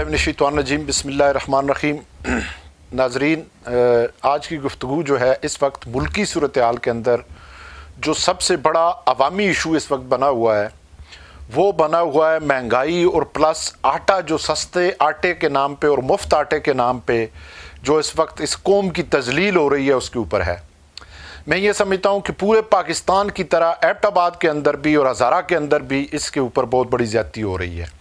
अज़बिल्लाशैतवानजीम बसमीम नाजरीन आज की गुफ्तु जो है, इस वक्त मुल्की सूरत हाल के अंदर जो सबसे बड़ा अवामी इशू इस वक्त बना हुआ है, वो बना हुआ है महँगाई और प्लस आटा जो सस्ते आटे के नाम पे और मुफ़्त आटे के नाम पे जो इस वक्त इस कौम की तजलील हो रही है, उसके ऊपर है। मैं ये समझता हूँ कि पूरे पाकिस्तान की तरह एबटाबाद के अंदर भी और हज़ारा के अंदर भी इसके ऊपर बहुत बड़ी ज़्यादा हो रही है।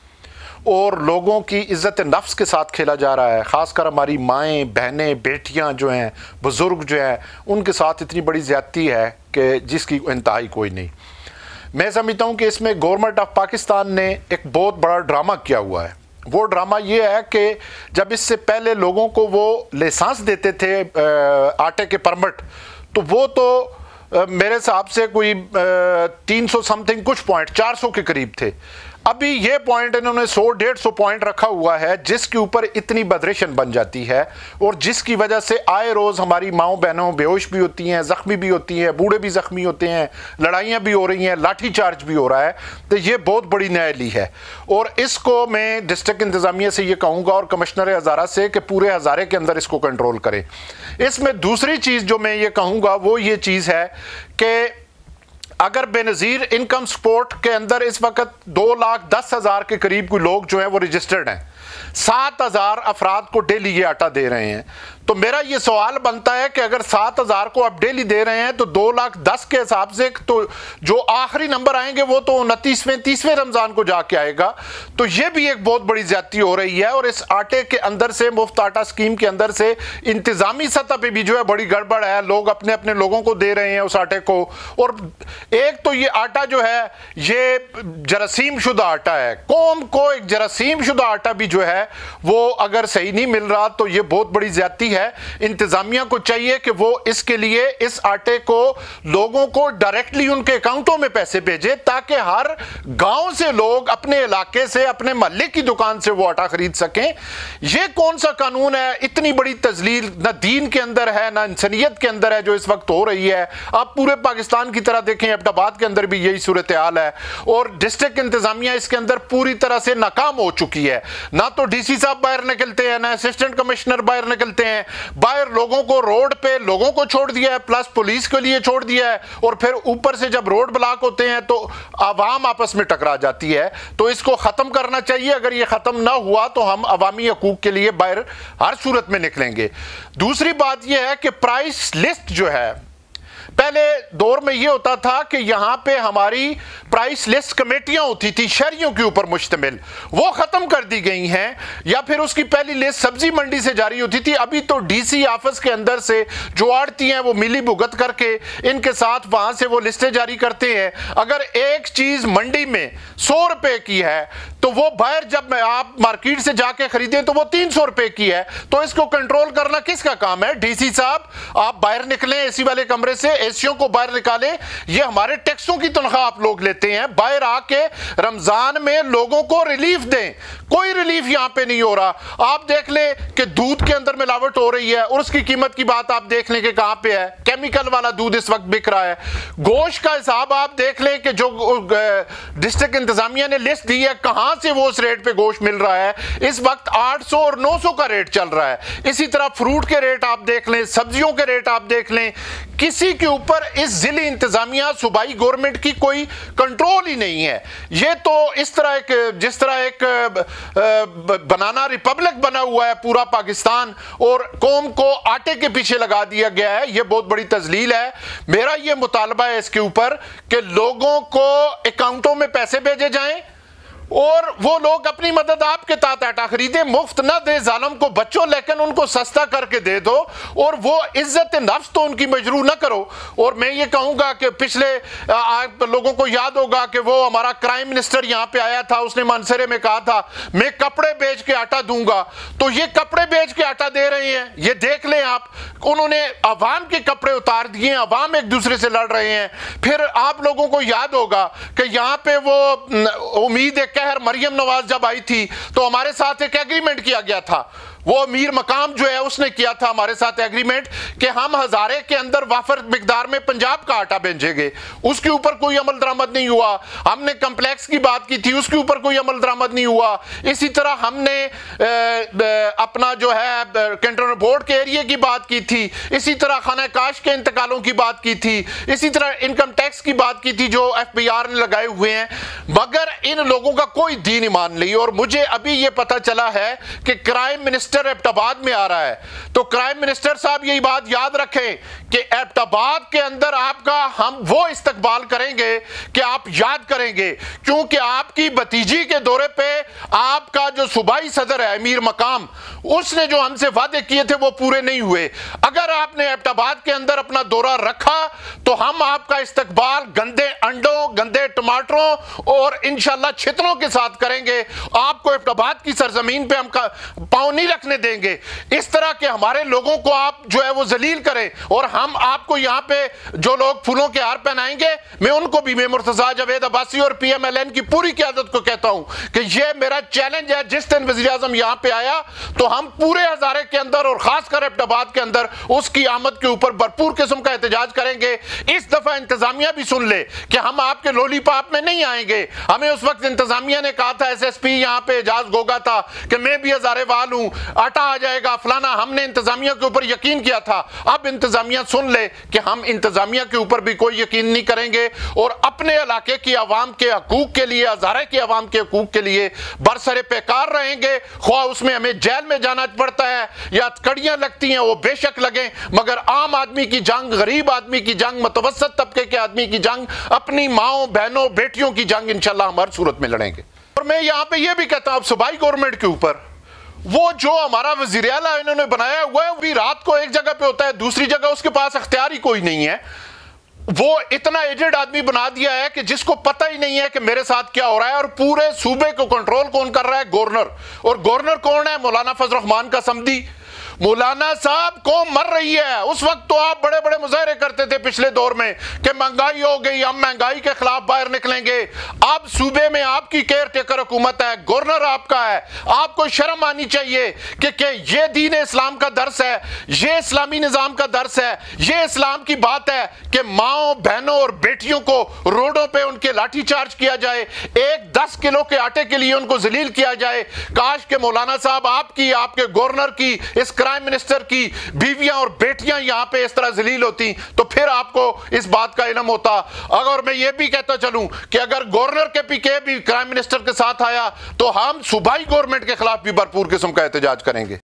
और लोगों की इज़्ज़त नफ्स के साथ खेला जा रहा है। ख़ासकर हमारी माएँ, बहनें, बेटियाँ जो हैं, बुज़ुर्ग जो हैं, उनके साथ इतनी बड़ी ज़्यादती है कि जिसकी इंतहाई कोई नहीं। मैं समझता हूँ कि इसमें गवर्नमेंट ऑफ़ पाकिस्तान ने एक बहुत बड़ा ड्रामा किया हुआ है। वो ड्रामा ये है कि जब इससे पहले लोगों को वो लाइसेंस देते थे आटे के परमट तो वो तो मेरे हिसाब से कोई तीन सौ समथिंग कुछ पॉइंट चार सौ के करीब थे। अभी ये पॉइंट इन्होंने 100 डेढ़ सौ पॉइंट रखा हुआ है, जिसके ऊपर इतनी बदरेशन बन जाती है और जिसकी वजह से आए रोज़ हमारी माओ बहनों बेहोश भी होती हैं, ज़ख्मी भी होती हैं, बूढ़े भी ज़ख्मी होते हैं, लड़ाइयाँ भी हो रही हैं लाठी चार्ज भी हो रहा है तो ये बहुत बड़ी न्यायली है। और इसको मैं डिस्ट्रिक्ट इंतज़ामिया से ये कहूँगा और कमिश्नर हज़ारा से कि पूरे हज़ारे के अंदर इसको कंट्रोल करें। इसमें दूसरी चीज़ जो मैं ये कहूँगा, वो ये चीज़ है कि अगर बेनज़ीर इनकम सपोर्ट के अंदर इस वक्त दो लाख दस हज़ार के करीब कोई लोग जो है वो रजिस्टर्ड हैं। सात हज़ार अफराद को डेली ये आटा दे रहे हैं। तो मेरा ये सवाल बनता है कि अगर सात हज़ार को आप डेली दे रहे हैं तो दो लाख दस के हिसाब से तो जो आखिरी नंबर आएँगे, वो तो उनतीसवें, तीसवें रमज़ान को जाके आएगा। तो ये भी एक बहुत बड़ी ज़्यादा हो रही है और इस आटे के अंदर से, मुफ़्त आटा स्कीम के अंदर से इंतज़ामी सतह पर भी जो है बड़ी गड़बड़ है। लोग अपने अपने लोगों को दे रहे हैं उस आटे को। और एक तो ये आटा जो है, ये जरासीम शुदा आटा है। कौम को एक जरासीम शुदा आटा भी जो है, वो अगर सही नहीं मिल रहा तो ये बहुत बड़ी ज़्यादा है। है, इंतजामिया को चाहिए कि वो इसके लिए, इस आटे को लोगों को डायरेक्टली उनके अकाउंटों में पैसे भेजे, ताकि हर गाँव से लोग अपने इलाके से, अपने महल्ले की दुकान से वो आटा खरीद सकें। ये कौन सा कानून है? इतनी बड़ी तजलील न दीन के अंदर है, ना इंसानियत के अंदर है जो इस वक्त हो रही है। आप पूरे पाकिस्तान की तरह देखें, अहमदाबाद के अंदर भी यही सूरत हाल है। और डिस्ट्रिक्ट इंतजामिया इसके अंदर पूरी तरह से नाकाम हो चुकी है। ना तो डीसी साहब बाहर निकलते हैं, ना असिस्टेंट कमिश्नर बाहर निकलते हैं। बाहर लोगों को रोड पे लोगों को छोड़ दिया है प्लस पुलिस के लिए छोड़ दिया है, और फिर ऊपर से जब रोड ब्लॉक होते हैं तो आवाम आपस में टकरा जाती है। तो इसको ख़त्म करना चाहिए। अगर ये ख़त्म ना हुआ तो हम अवामी हकूक के लिए बाहर हर सूरत में निकलेंगे। दूसरी बात यह है कि प्राइस लिस्ट जो है पहले दौर में यह होता था कि यहाँ पे हमारी प्राइस लिस्ट कमेटियाँ होती थी, शहरियों के ऊपर मुश्तमिल। वो ख़त्म कर दी गई हैं, या फिर उसकी पहली लिस्ट सब्ज़ी मंडी से जारी होती थी। अभी तो डीसी ऑफ़िस के अंदर से जो आड़ती हैं, वो मिली भुगत करके इनके साथ वहाँ से वो लिस्टें जारी करते हैं। अगर एक चीज़ मंडी में सौ रुपए की है तो वो बाहर जब आप मार्केट से जाके खरीदें तो वो तीन सौ रुपए की है। तो इसको कंट्रोल करना किसका काम है? डीसी साहब, आप बाहर निकले एसी वाले कमरे से एसियों को बाहर निकालें। ये हमारे टैक्सों की तनख्वाह आप लोग लेते हैं। बाहर आके रमज़ान में लोगों को रिलीफ दें। कोई रिलीफ यहाँ पे नहीं हो रहा। आप देख ले कि दूध के अंदर मिलावट हो रही है और उसकी कीमत की बात आप देख लें कि कहाँ पे है। केमिकल वाला दूध इस वक्त बिक रहा है। गोश्त का हिसाब आप देख लें कि जो डिस्ट्रिक्ट इंतजामिया ने लिस्ट दी है, कहाँ से वो उस रेट पे गोश्त मिल रहा है। इस वक्त 800 और 900 का रेट चल रहा है। इसी तरह फ्रूट के रेट आप देख लें, सब्जियों के रेट आप देख लें, किसी के ऊपर इस ज़िले इंतजामिया सूबाई गवर्नमेंट की कोई कंट्रोल ही नहीं है। ये तो इस तरह एक, जिस तरह एक बनाना रिपब्लिक बना हुआ है पूरा पाकिस्तान, और कौम को आटे के पीछे लगा दिया गया है। यह बहुत बड़ी तजलील है। मेरा यह मुतालबा है इसके ऊपर कि लोगों को अकाउंटों में पैसे भेजे जाएँ और वो लोग अपनी मदद आपके तात आटा खरीदे, मुफ़्त ना दे, जालम को बच्चों, लेकिन उनको सस्ता करके दे दो, और वो इज़्ज़त नफ्स तो उनकी मजरू ना करो। और मैं ये कहूँगा कि पिछले आप लोगों को याद होगा कि वो हमारा क्राइम मिनिस्टर यहाँ पे आया था, उसने मानसरे में कहा था, मैं कपड़े बेच के आटा दूँगा। तो ये कपड़े बेच के आटा दे रहे हैं, ये देख लें आप, उन्होंने अवाम के कपड़े उतार दिए, अवाम एक दूसरे से लड़ रहे हैं। फिर आप लोगों को याद होगा कि यहाँ पे वो उम्मीद है कहर मरियम नवाज़ जब आई थी तो हमारे साथ एक एग्रीमेंट किया गया था। वो अमीर मकाम जो है उसने किया था हमारे साथ एग्रीमेंट कि हम हजारे के अंदर वाफर मकदार में पंजाब का आटा बेचेंगे। उसके ऊपर कोई अमल दरामद नहीं हुआ। हमने कम्प्लेक्स की बात की थी, उसके ऊपर कोई अमल दरामद नहीं हुआ। इसी तरह हमने अपना जो है कैंटोनर बोर्ड के एरिए की बात की थी। इसी तरह खाना काश के इंतकालों की बात की थी। इसी तरह इनकम टैक्स की बात की थी जो एफ़ बी आर ने लगाए हुए हैं। मगर इन लोगों का कोई दीन ईमान नहीं। और मुझे अभी यह पता चला है कि क्राइम मिनिस्टर मिनिस्टर एबटाबाद में आ रहा है। तो क्राइम मिनिस्टर साहब यही बात याद रखें कि एबटाबाद के अंदर आपका हम वो इस्तकबाल करेंगे कि आप याद करेंगे, क्योंकि आपकी भतीजी के दौरे पे आपका जो सूबाई सदर है, अमीर मकाम, उसने जो हमसे वादे किए थे वो पूरे नहीं हुए। अगर आपने एबटाबाद के अंदर अपना दौरा रखा तो हम आपका इस्तकबाल गंदे अंडों, गंदे टमाटरों और इनशाला छितरों के साथ करेंगे। आपको एबटाबाद की सरजमीन पे हम पाँव नहीं रखने देंगे। इस तरह के हमारे लोगों को आप जो है वो जलील करें और हम आपको यहाँ पे जो लोग फूलों के हार पहनाएँगे, मैं उनको भी मैं मुर्तजा जवेद अब्बासी और पी एम एल एन की पूरी क्यादत को कहता हूँ कि ये मेरा चैलेंज है। जिस दिन वजी अजम यहाँ पे आया तो हम पूरे हजारे के अंदर और खासकर एबटाबाद के अंदर उसकी आमद के ऊपर भरपूर किस्म का एहतजाज करेंगे। इस दफ़ा इंतजामिया भी सुन ले कि हम आपके लोली पाप में नहीं आएँगे। हमें उस वक्त इंतजामिया ने कहा था एस एस पी यहाँ पे एजाज गोगा था कि मैं भी हजारे वाल हूँ। आटा आ जाएगा, फलाना हमने इंतजामिया के ऊपर यकीन किया था। अब इंतजामिया सुन ले कि हम इंतजामिया के ऊपर भी कोई यकीन नहीं करेंगे और अपने इलाके की आवाम के हकूक के लिए हजारे की आवाम के हकूक के लिए बरसरे पेकार रहेंगे। ख्वा उसमें हमें जेल में जाना पड़ता है। या कड़ियाँ लगती हैं, वो बेशक लगे, मगर आम आदमी की जंग, गरीब आदमी की जंग, मतवसत तबके के आदमी की जंग, अपनी माओ, बहनों, बेटियों की जंग, इंशाल्लाह हम हर सूरत में लड़ेंगे। और मैं यहाँ पे ये भी कहता हूँ सुबाई गवर्नमेंट के ऊपर वो जो हमारा वज़ीर इन्होंने बनाया हुआ है भी रात को एक जगह पे होता है, दूसरी जगह उसके पास अख्तियार ही कोई नहीं है। वो इतना एजेड आदमी बना दिया है कि जिसको पता ही नहीं है कि मेरे साथ क्या हो रहा है, और पूरे सूबे को कंट्रोल कौन कर रहा है? गवर्नर और गवर्नर कौन है? मौलाना फजल रहमान का समझी। मौलाना साहब कौम मर रही है। उस वक्त तो आप बड़े बड़े मुजाहरे करते थे पिछले दौर में कि महँगाई हो गई हम महँगाई के खिलाफ बाहर निकलेंगे। अब सूबे में आपकी केयर टेकर हुकूमत है गवर्नर आपका है। आपको शर्म आनी चाहिए कि, कि ये दीन इस्लाम का दर्स है ये इस्लामी निज़ाम का दर्स है ये इस्लाम की बात है कि माओ बहनों और बेटियों को रोडों पे उनके लाठी चार्ज किया जाए एक दस किलो के आटे के लिए उनको जलील किया जाए। काश के मौलाना साहब आपकी आपके गवर्नर की इस प्राइम मिनिस्टर की बीवियाँ और बेटियाँ यहाँ पे इस तरह जलील होती तो फिर आपको इस बात का इलम होता। अगर मैं ये भी कहता चलूँ कि अगर गवर्नर के पीके भी प्राइम मिनिस्टर के साथ आया तो हम सूबाई गवर्नमेंट के खिलाफ भी भरपूर किस्म का एहतजाज करेंगे।